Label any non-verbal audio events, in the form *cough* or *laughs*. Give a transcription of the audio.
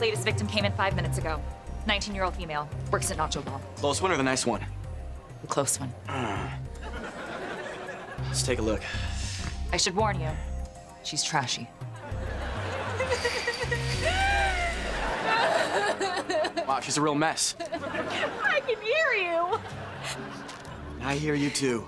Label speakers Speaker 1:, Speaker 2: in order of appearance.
Speaker 1: Latest victim came in five minutes ago. 19-year-old female. Works at Nacho Ball.
Speaker 2: Close one or the nice one?
Speaker 1: The close one. *sighs*
Speaker 2: Let's take a look.
Speaker 1: I should warn you, she's trashy. *laughs*
Speaker 2: Wow, she's a real mess.
Speaker 1: I can hear you!
Speaker 2: I hear you too.